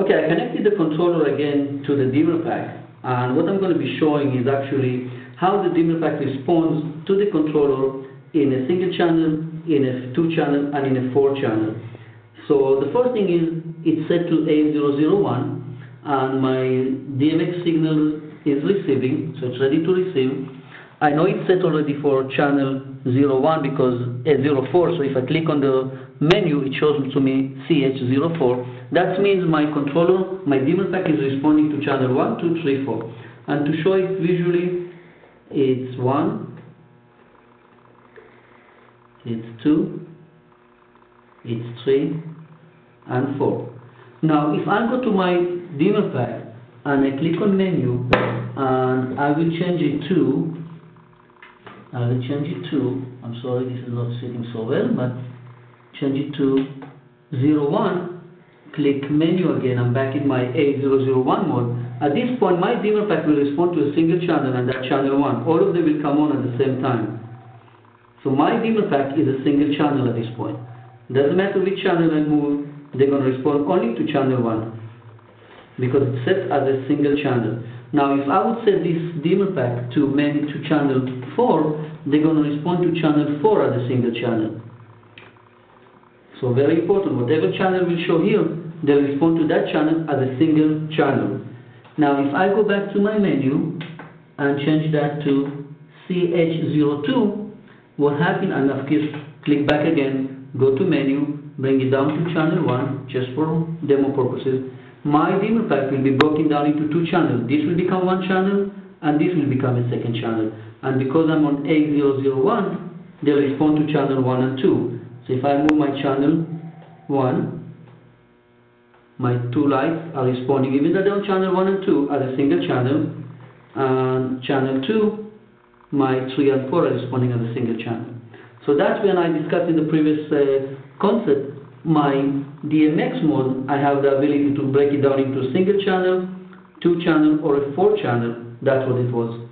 Okay, I connected the controller again to the dimmer pack, and what I'm going to be showing is actually how the dimmer pack responds to the controller in a single channel, in a two channel, and in a four channel. So the first thing is it's set to A001, and my DMX signal is receiving, so it's ready to receive. I know it's set already for channel 01 because A04, so if I click on the menu, it shows to me CH04. That means my controller, my dimmer pack is responding to channel 1, 2, 3, 4. And to show it visually, it's 1, it's 2, it's 3, and 4. Now, if I go to my dimmer pack and I click on menu, and I will change it to, Uh, I will change it to, I'm sorry this is not sitting so well, but change it to 01 click menu again, I'm back in my A001 mode. At this point, my dimmer pack will respond to a single channel and that channel 1. All of them will come on at the same time. So my dimmer pack is a single channel at this point. Doesn't matter which channel I move, they're going to respond only to channel 1 because it's set as a single channel. Now, if I would set this dimmer pack to menu to channel 4, they're going to respond to channel 4 as a single channel. So very important, whatever channel will show here, they'll respond to that channel as a single channel. Now if I go back to my menu and change that to CH02, what happened, and of course click back again, go to menu, bring it down to channel 1, just for demo purposes, my dimmer pack will be broken down into two channels. This will become one channel, and this will become a second channel. And because I'm on A001, they'll respond to channel 1 and 2. So if I move my channel 1, my two lights are responding even though they're on channel 1 and 2 as a single channel and channel 2 my 3 and 4 are responding as a single channel. So that's when I discussed in the previous uh, concept my DMX mode I have the ability to break it down into single channel, two channel or a four channel. That's what it was